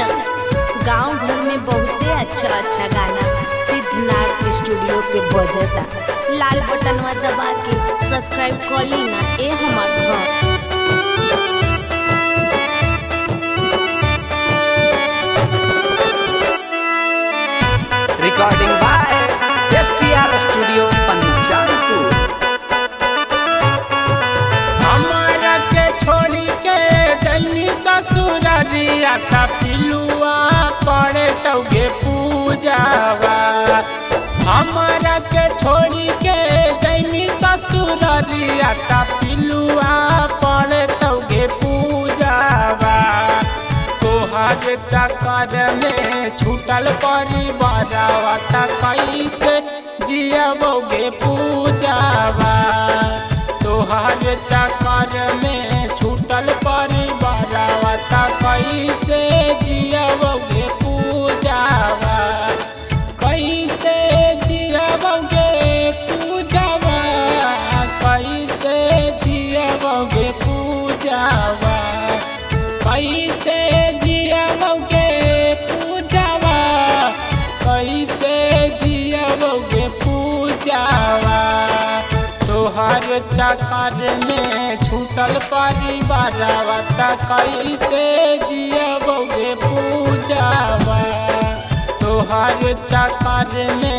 ना गाँव घर में बहुते अच्छा अच्छा गाना सिद्धनाथ स्टूडियो पे बजता लाल बटन बटनवा दबा के सब्सक्राइब कर ली ना ए हमर घर। रिकॉर्डिंग बाय एसटीआर स्टूडियो हमारा के छोड़ी के जैनी ससुररिया का का पिलुआ पड़े तौगे पूजावा। तोहर चक्कर में छूटल परी परिवारवा त कैसे जियबोगे पूजावा। तोहर चक्कर में तोहर चक्कर में छूटल परिवारवा त कैसे पूजा पूजावा तोहर चक्कर में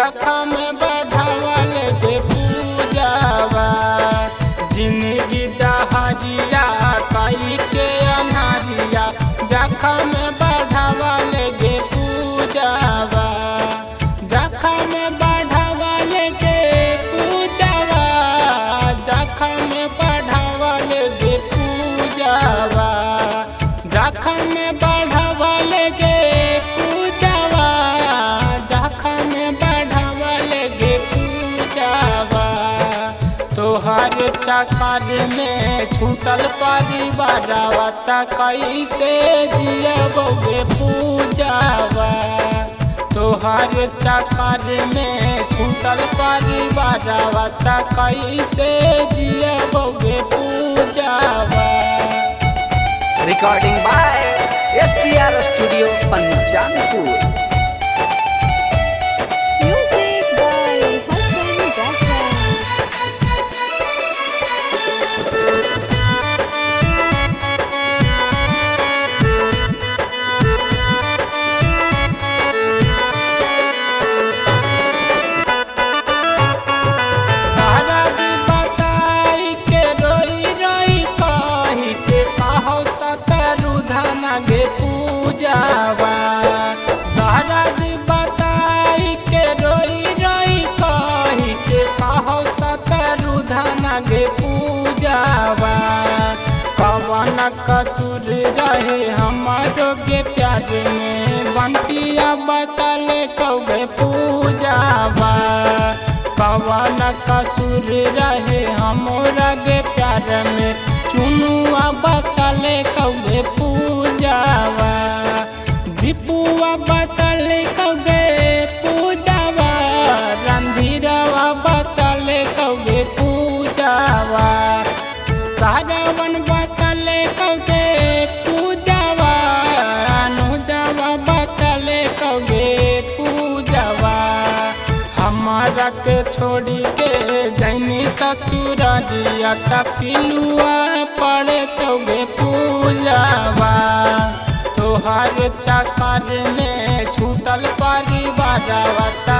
जखम बढ़ावल के पूजावा ज़िंदगी जहरिया कई के अनहरिया जखम बढ़ावा लगे पूजावा जखम बढ़ावा लगे पूजावा जखम बढ़ावा चक्कर में छूटल परिवारवा त कैसे जियबोगे पूजावा तोहर चक्कर में छूटल परिवारवा त कैसे जियबोगे पूजावा recording by STR studio Panchalpur कवन कसूर रहे हमारो के प्यार में। बंटिया बतल कौगे पूजावा कवन कसूर रहे हमरा गे प्यार में। चुनुआ बतल कौगे पूजावा दीपुआ बतल कौगे पूजावा रंधीरवा बतल कौगे पूजावा सारावन बतल के छोड़ी के जैनी ससुररिया त पिलुआ पड़े तोगे पूजावा। तोहर चक्कर में छूटल परिवार करावता